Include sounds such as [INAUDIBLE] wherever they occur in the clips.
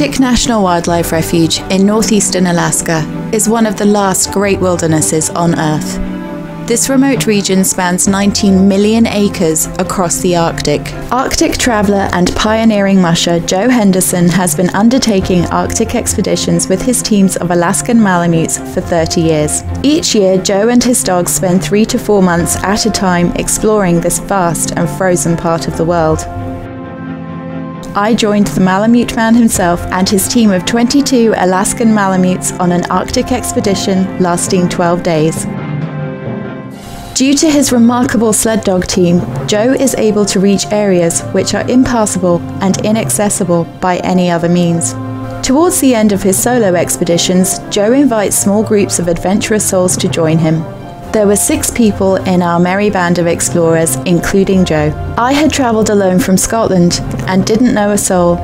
Arctic National Wildlife Refuge in northeastern Alaska is one of the last great wildernesses on Earth. This remote region spans 19 million acres across the Arctic. Arctic traveller and pioneering musher Joe Henderson has been undertaking Arctic expeditions with his teams of Alaskan Malamutes for 30 years. Each year, Joe and his dogs spend three to four months at a time exploring this vast and frozen part of the world. I joined the Malamute man himself and his team of 22 Alaskan Malamutes on an Arctic expedition lasting 12 days. Due to his remarkable sled dog team, Joe is able to reach areas which are impassable and inaccessible by any other means. Towards the end of his solo expeditions, Joe invites small groups of adventurous souls to join him. There were six people in our merry band of explorers, including Joe. I had travelled alone from Scotland and didn't know a soul,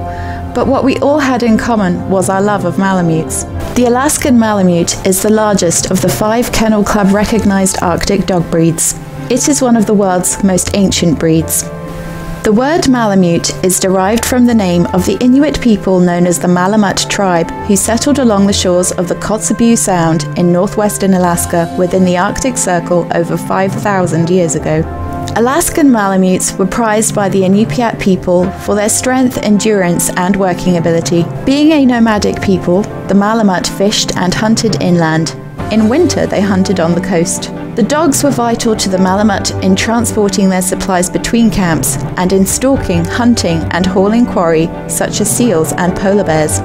but what we all had in common was our love of Malamutes. The Alaskan Malamute is the largest of the five Kennel Club recognised Arctic dog breeds. It is one of the world's most ancient breeds. The word Malamute is derived from the name of the Inuit people known as the Malamut tribe who settled along the shores of the Kotzebue Sound in northwestern Alaska within the Arctic Circle over 5,000 years ago. Alaskan Malamutes were prized by the Inupiat people for their strength, endurance, and working ability. Being a nomadic people, the Malamut fished and hunted inland. In winter, they hunted on the coast. The dogs were vital to the Malamut in transporting their supplies between camps and in stalking, hunting, and hauling quarry, such as seals and polar bears.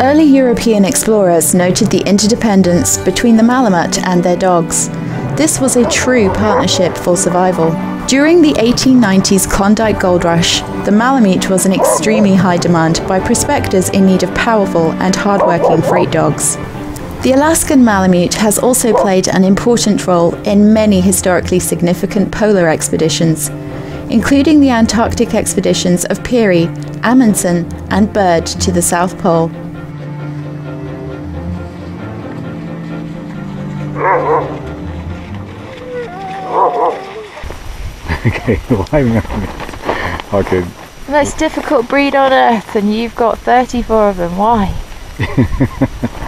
Early European explorers noted the interdependence between the Malamut and their dogs. This was a true partnership for survival. During the 1890s Klondike Gold Rush, the Malamute was in extremely high demand by prospectors in need of powerful and hardworking freight dogs. The Alaskan Malamute has also played an important role in many historically significant polar expeditions, including the Antarctic expeditions of Peary, Amundsen, and Byrd to the South Pole. [LAUGHS] okay, [LAUGHS] why Okay. The most difficult breed on earth, and you've got 34 of them. Why? [LAUGHS]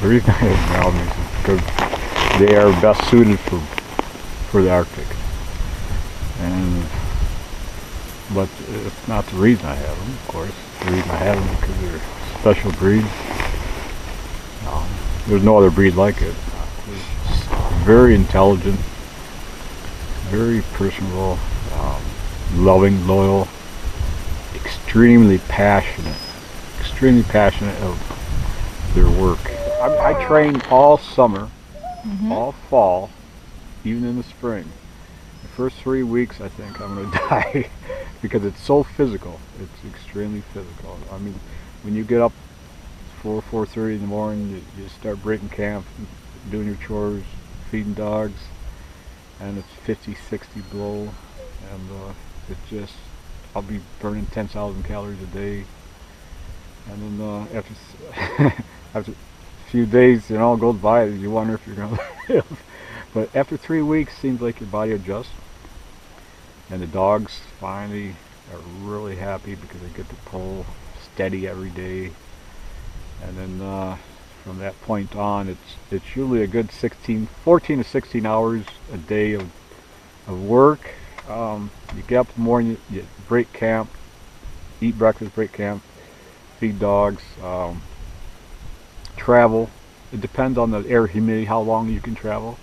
The reason I have Malamutes is because they are best suited for for the Arctic. And but it's not the reason I have them, of course. The reason I have them is because they're special breeds. Um, there's no other breed like it. It's very intelligent, very personable, um, loving, loyal, extremely passionate, extremely passionate of their work. I, I train all summer, mm-hmm. all fall, even in the spring. The first three weeks, I think I'm going [LAUGHS] to die because it's so physical. It's extremely physical. I mean, when you get up 4, 4.30 in the morning, you, you start breaking camp, doing your chores, feeding dogs, and it's 50, 60 below, and uh, it's just, I'll be burning 10,000 calories a day, and then uh, after, [LAUGHS] after few days, you all goes by, you wonder if you're going [LAUGHS] to live. But after three weeks, seems like your body adjusts. And the dogs finally are really happy because they get to pull steady every day. And then uh, from that point on, it's it's usually a good 16, 14 to 16 hours a day of, of work. Um, you get up in the morning, you, you break camp, eat breakfast, break camp, feed dogs. Um, travel. It depends on the air humidity, how long you can travel.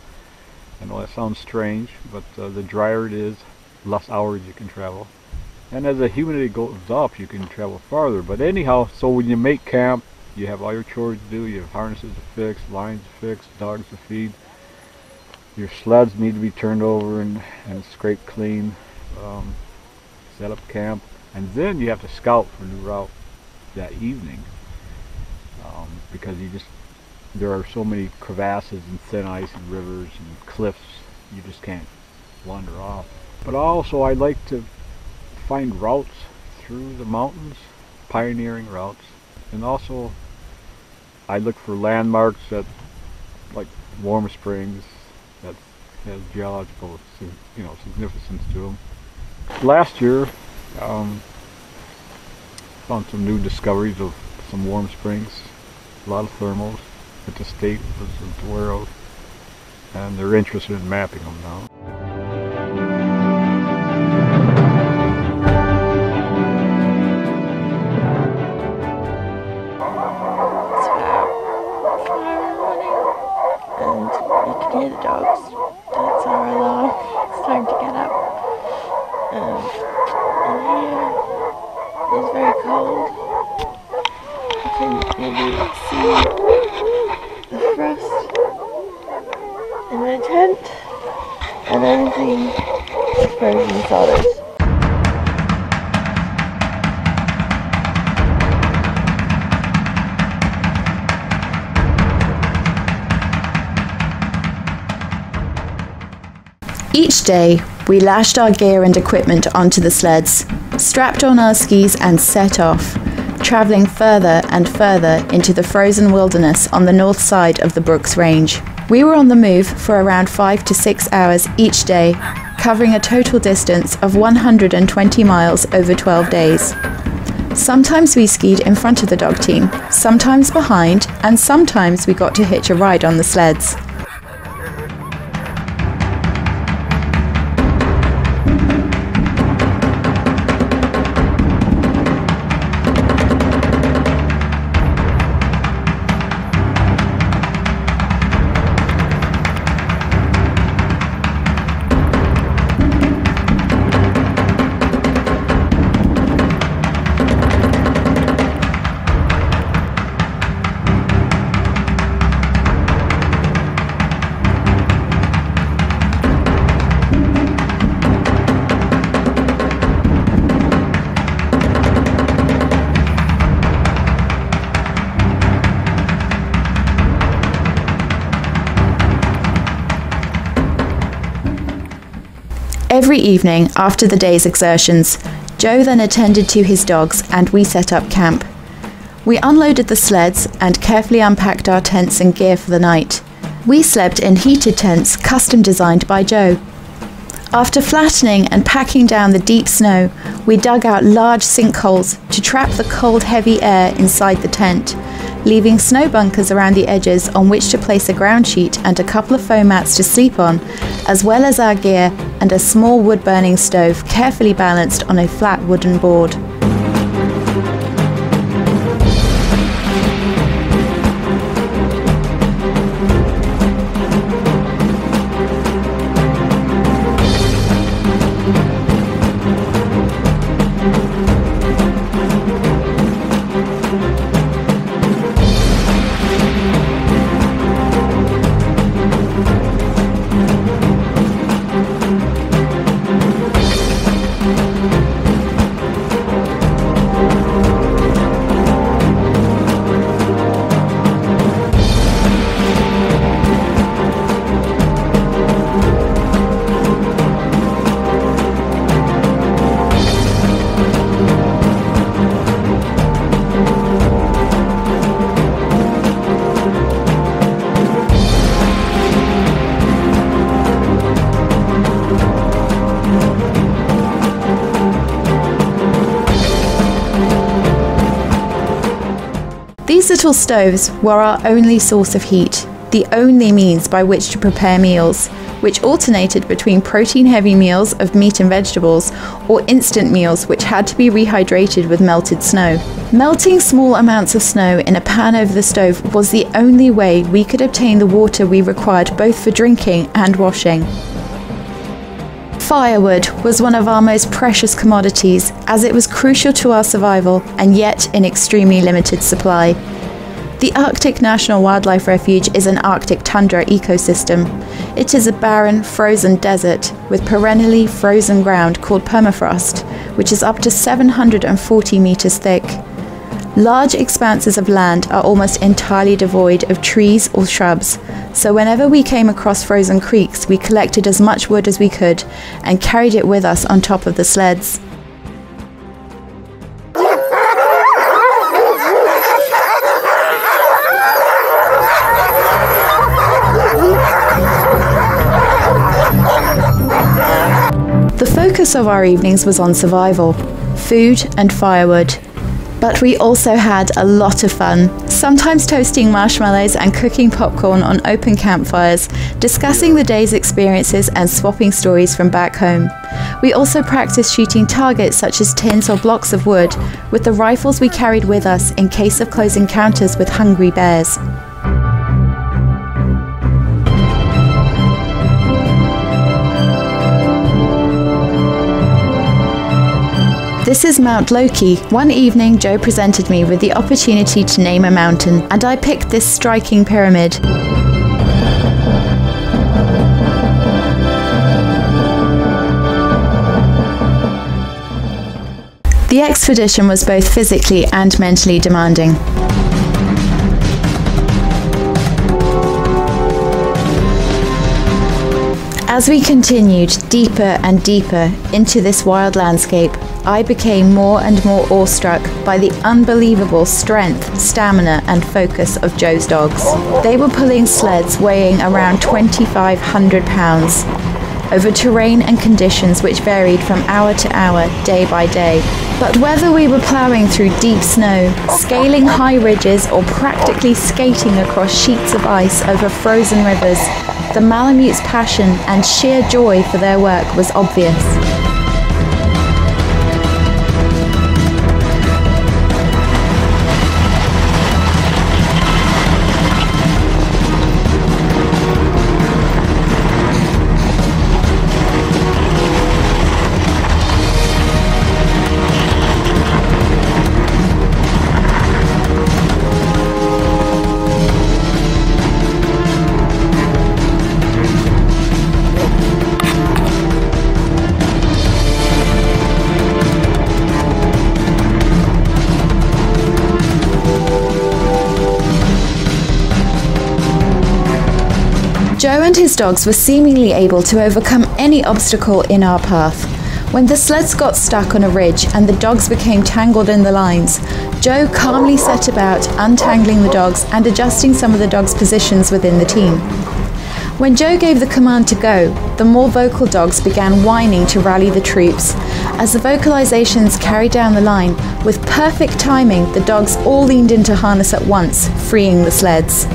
I know that sounds strange, but uh, the drier it is, less hours you can travel. And as the humidity goes up, you can travel farther. But anyhow, so when you make camp, you have all your chores to do. You have harnesses to fix, lines to fix, dogs to feed. Your sleds need to be turned over and, and scraped clean. Um, set up camp. And then you have to scout for a new route that evening because you just there are so many crevasses and thin ice and rivers and cliffs you just can't wander off. But also I like to find routes through the mountains, pioneering routes, and also I look for landmarks that like Warm Springs that has geological you know significance to them. Last year um, found some new discoveries of some warm springs, a lot of thermals that the state was aware of, and they're interested in mapping them now. Day, we lashed our gear and equipment onto the sleds, strapped on our skis, and set off, travelling further and further into the frozen wilderness on the north side of the Brooks Range. We were on the move for around five to six hours each day, covering a total distance of 120 miles over 12 days. Sometimes we skied in front of the dog team, sometimes behind, and sometimes we got to hitch a ride on the sleds. Every evening after the day's exertions, Joe then attended to his dogs and we set up camp. We unloaded the sleds and carefully unpacked our tents and gear for the night. We slept in heated tents custom designed by Joe. After flattening and packing down the deep snow, we dug out large sinkholes to trap the cold, heavy air inside the tent, leaving snow bunkers around the edges on which to place a ground sheet and a couple of foam mats to sleep on, as well as our gear and a small wood burning stove carefully balanced on a flat wooden board. These little stoves were our only source of heat, the only means by which to prepare meals, which alternated between protein heavy meals of meat and vegetables or instant meals which had to be rehydrated with melted snow. Melting small amounts of snow in a pan over the stove was the only way we could obtain the water we required both for drinking and washing. Firewood was one of our most precious commodities as it was crucial to our survival and yet in extremely limited supply. The Arctic National Wildlife Refuge is an Arctic tundra ecosystem. It is a barren, frozen desert with perennially frozen ground called permafrost, which is up to 740 meters thick. Large expanses of land are almost entirely devoid of trees or shrubs, so whenever we came across frozen creeks, we collected as much wood as we could and carried it with us on top of the sleds. The focus of our evenings was on survival, food and firewood. But we also had a lot of fun, sometimes toasting marshmallows and cooking popcorn on open campfires, discussing the day's experiences and swapping stories from back home. We also practiced shooting targets such as tins or blocks of wood with the rifles we carried with us in case of close encounters with hungry bears. This is Mount Loki. One evening, Joe presented me with the opportunity to name a mountain, and I picked this striking pyramid. The expedition was both physically and mentally demanding. As we continued deeper and deeper into this wild landscape, I became more and more awestruck by the unbelievable strength, stamina, and focus of Joe's dogs. They were pulling sleds weighing around 2,500 pounds over terrain and conditions which varied from hour to hour, day by day. But whether we were ploughing through deep snow, scaling high ridges, or practically skating across sheets of ice over frozen rivers, the Malamutes' passion and sheer joy for their work was obvious. And his dogs were seemingly able to overcome any obstacle in our path. When the sleds got stuck on a ridge and the dogs became tangled in the lines, Joe calmly set about untangling the dogs and adjusting some of the dogs' positions within the team. When Joe gave the command to go, the more vocal dogs began whining to rally the troops. As the vocalizations carried down the line, with perfect timing, the dogs all leaned into harness at once, freeing the sleds.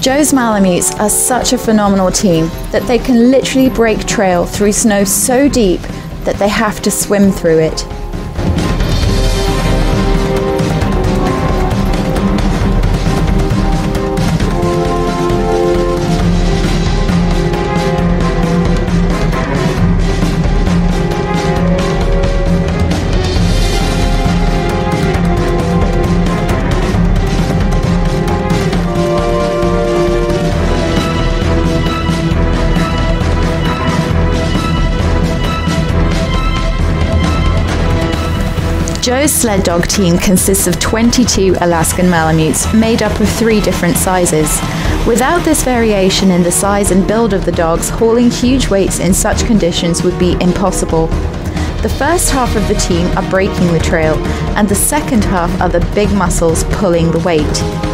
Joe's Malamutes are such a phenomenal team that they can literally break trail through snow so deep that they have to swim through it. Joe's sled dog team consists of 22 Alaskan Malamutes made up of three different sizes. Without this variation in the size and build of the dogs, hauling huge weights in such conditions would be impossible. The first half of the team are breaking the trail, and the second half are the big muscles pulling the weight.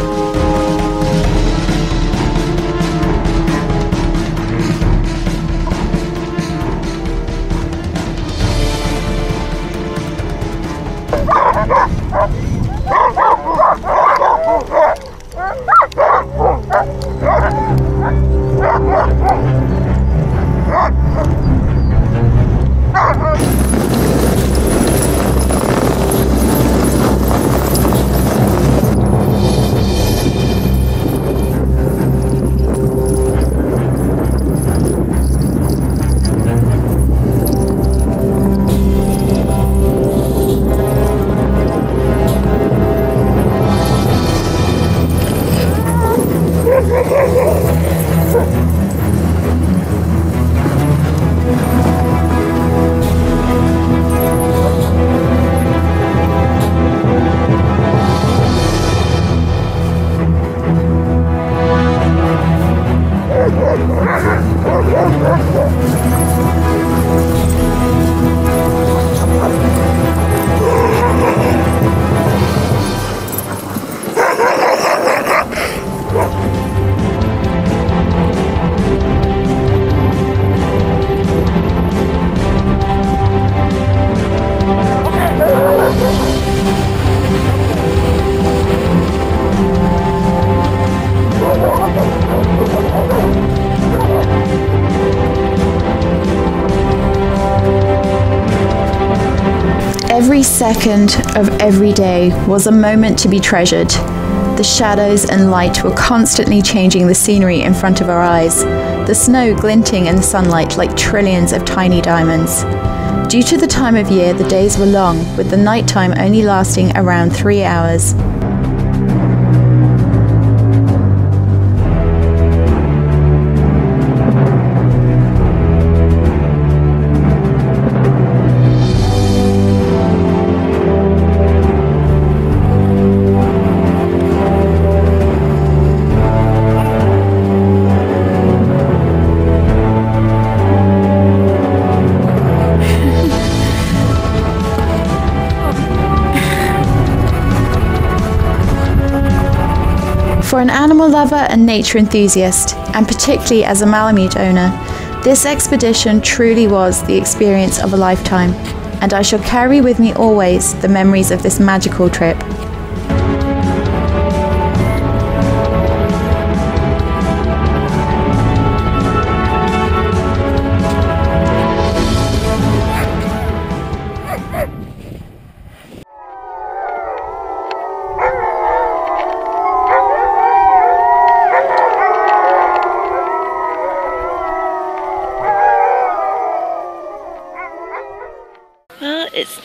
ạ Every second of every day was a moment to be treasured. The shadows and light were constantly changing the scenery in front of our eyes, the snow glinting in the sunlight like trillions of tiny diamonds. Due to the time of year, the days were long, with the nighttime only lasting around three hours. Lover and nature enthusiast, and particularly as a Malamute owner, this expedition truly was the experience of a lifetime, and I shall carry with me always the memories of this magical trip.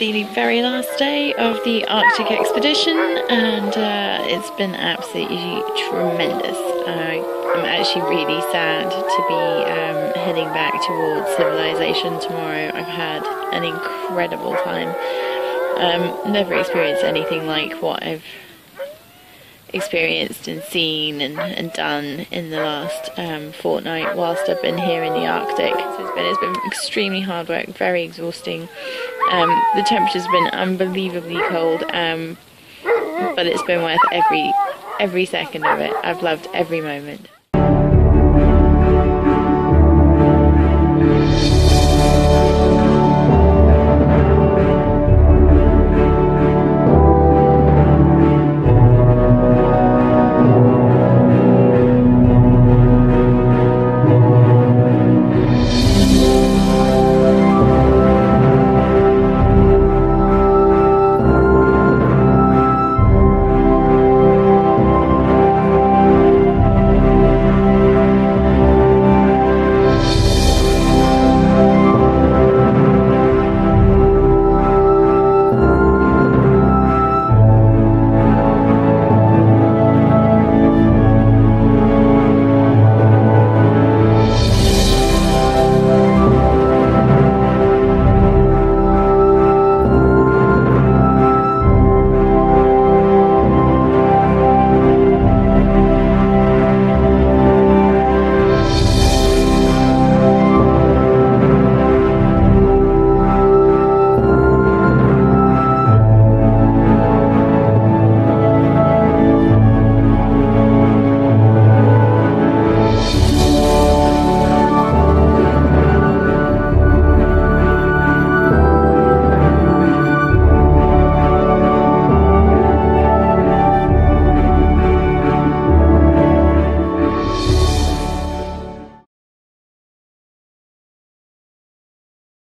The very last day of the Arctic expedition, and uh, it's been absolutely tremendous. I'm actually really sad to be um, heading back towards civilization tomorrow. I've had an incredible time. Um, never experienced anything like what I've experienced and seen and, and done in the last um, fortnight whilst I've been here in the Arctic. So it's been it's been extremely hard work, very exhausting. Um, the temperature's been unbelievably cold, um, but it's been worth every every second of it. I've loved every moment.